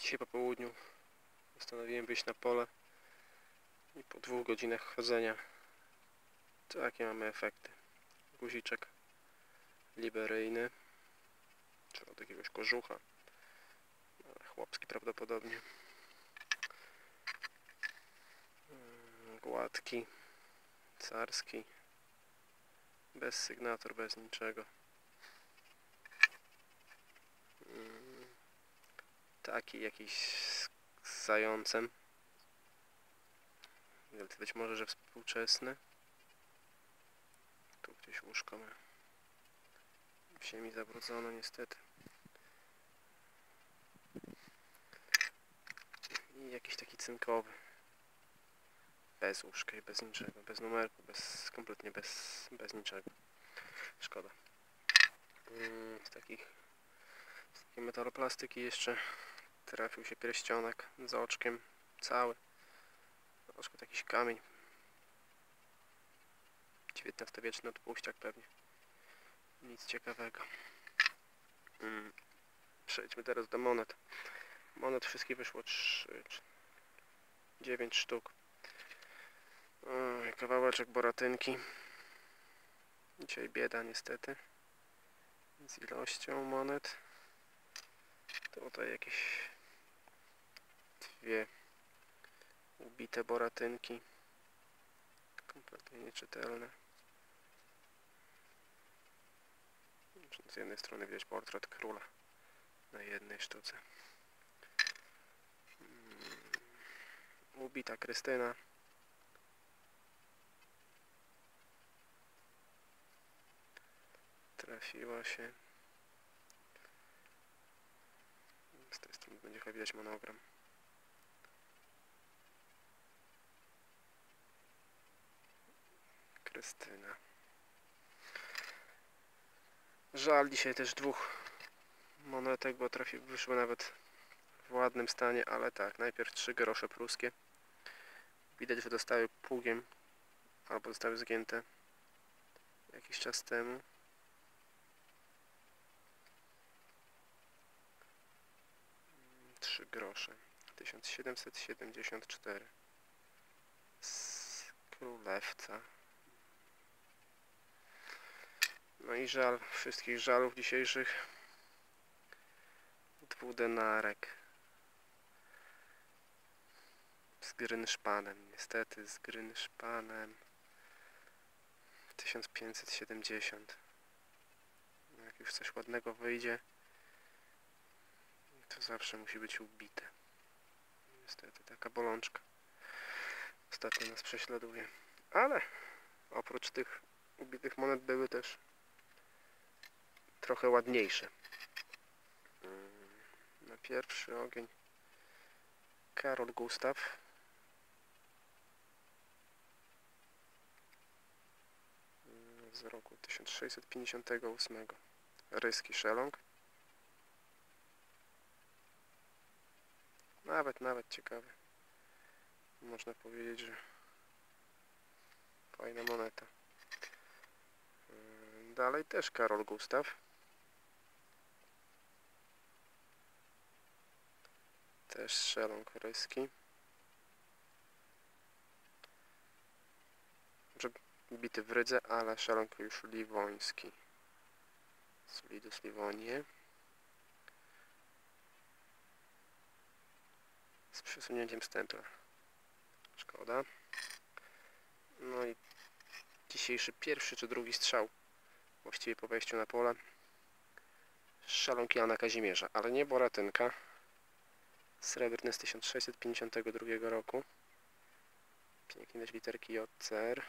Dzisiaj po południu postanowiłem wyjść na pole i po dwóch godzinach chodzenia takie mamy efekty. Guziczek liberyjny, czy od jakiegoś kożucha, chłopski prawdopodobnie. Mm, Gładki, carski, bez sygnatur, bez niczego. Taki jakiś z zającem. Być może, że współczesny. Tu gdzieś łóżko ma. W ziemi zabrudzone niestety. I jakiś taki cynkowy. Bez łóżka i bez niczego. Bez numerku, bez, kompletnie bez, bez niczego. Szkoda. Mm, Z takich z takiej metaloplastyki jeszcze trafił się pierścionek z oczkiem cały. Oczko to jakiś kamień. XIX-wieczny odpuściak pewnie. Nic ciekawego. Mm. Przejdźmy teraz do monet. Monet wszystkich wyszło 3, 9 sztuk. Oj, kawałeczek boratynki. Dzisiaj bieda niestety. Z ilością monet. Tutaj jakieś dwie ubite boratynki. Kompletnie nieczytelne. Z jednej strony widać portret króla na jednej sztuce. Mm, Ubita Krystyna. Trafiła się. Z tej strony będzie chyba widać monogram. Krystyna. Żal dzisiaj też dwóch monetek, bo trafi, wyszły nawet w ładnym stanie, ale tak, najpierw trzy grosze pruskie. Widać, że dostały pługiem albo zostały zgięte jakiś czas temu. Trzy grosze. 1774. Z królewca. No i żal wszystkich żalów dzisiejszych. Dwudenarek. Z Grynszpanem. Niestety z Grynszpanem. 1570. No Jak już coś ładnego wyjdzie, to zawsze musi być ubite. Niestety taka bolączka. Ostatnio nas prześladuje. Ale oprócz tych ubitych monet były też trochę ładniejsze. Mm, Na pierwszy ogień Karol Gustaw. Mm, Z roku 1658. Ryski szelong. Nawet, nawet ciekawy. Można powiedzieć, że fajna moneta. Yy, Dalej też Karol Gustaw. Też ryski. Znaczy, bity w Rydze, ale szelong już liwoński. Solidus Livonie. z przesunięciem stempla. Szkoda. No i dzisiejszy pierwszy czy drugi strzał, właściwie po wejściu na pole, szalonki Jana Kazimierza, ale nie Boratynka. Srebrny z 1652 roku. Pięknie też literki JCR.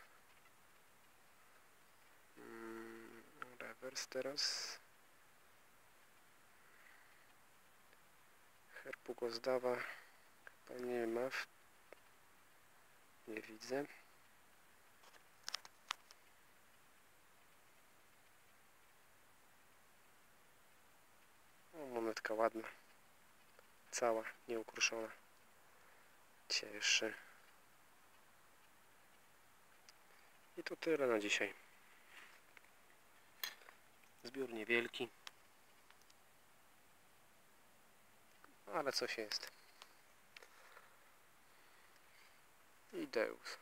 Mm, Rewers teraz. Herbu Gozdawa. Chyba nie ma. Nie widzę. O, monetka ładna. Cała, nieukruszona. Cieszy. I to tyle na dzisiaj. Zbiór niewielki. ale coś jest. I Deus.